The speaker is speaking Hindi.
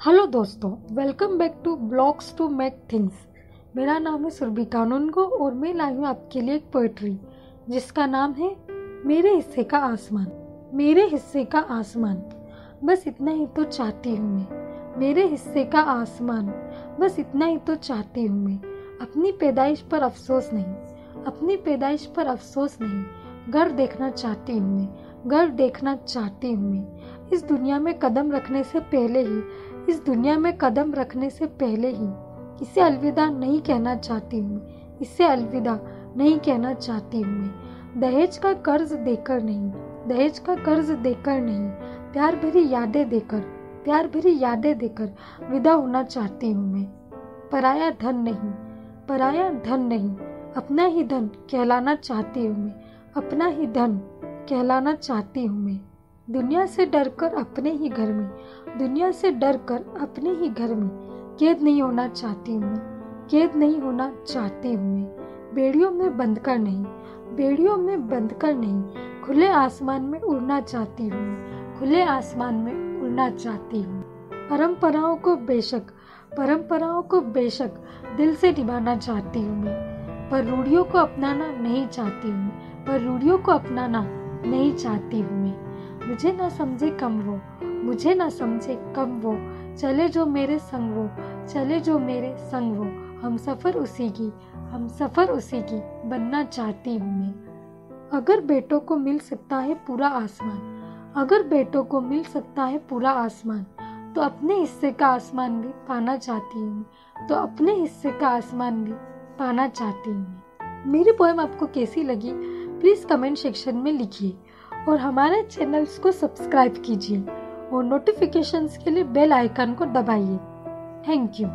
हेलो दोस्तों welcome back to blogs to make things मेरा नाम है सुरभि कानूनगो और मैं लाई हूँ आपके लिए एक पोइट्री जिसका नाम है मेरे हिस्से का आसमान। मेरे हिस्से का आसमान, बस इतना ही तो चाहती हूँ मैं। मेरे हिस्से का आसमान, बस इतना ही तो चाहती हूँ मैं। अपनी पैदाइश पर अफसोस नहीं, अपनी पैदाइश पर अफसोस नहीं। घर देखना चाहती हूँ मैं, घर देखना चाहती हूँ मैं। इस दुनिया में कदम रखने से पहले ही इस दुनिया में कदम रखने से पहले ही इसे अलविदा नहीं कहना चाहती हूँ इसे अलविदा नहीं कहना चाहती हूँ मैं। दहेज का कर्ज देकर नहीं, दहेज का कर्ज देकर नहीं, प्यार भरी यादें देकर, प्यार भरी यादें देकर विदा होना चाहती हूँ मैं। पराया धन नहीं, पराया धन नहीं, अपना ही धन कहलाना चाहती हूँ मैं, अपना ही धन कहलाना चाहती हूँ मैं। दुनिया से डरकर अपने ही घर में, दुनिया से डरकर अपने ही घर में। कैद नहीं होना चाहती हूँ कैद नहीं होना चाहती हूँ मैं। बेड़ियों में बंद कर नहीं, बेड़ियों में बंद कर नहीं। खुले आसमान में उड़ना चाहती हूँ खुले आसमान में उड़ना चाहती हूँ। परंपराओं को बेशक, परंपराओं को बेशक दिल से निभाना चाहती हूँ मैं। पर रूढ़ियों को अपनाना नहीं चाहती हूँ पर रूढ़ियों को अपनाना नहीं चाहती हूँ मैं। मुझे ना समझे कम वो मुझे ना समझे कम वो चले जो मेरे संग वो चले जो मेरे संग वो हम सफ़र उसी की, हम सफ़र उसी की, बनना चाहती हूँ मैं। अगर बेटों को मिल सकता है पूरा आसमान, अगर बेटों को मिल सकता है पूरा आसमान तो अपने हिस्से का आसमान भी पाना चाहती हूँ तो अपने हिस्से का आसमान भी पाना चाहती हूँ मेरी पोएम आपको कैसी लगी? प्लीज़ कमेंट सेक्शन में लिखिए। और हमारे चैनल्स को सब्सक्राइब कीजिए और नोटिफिकेशंस के लिए बेल आइकन को दबाइए। Thank you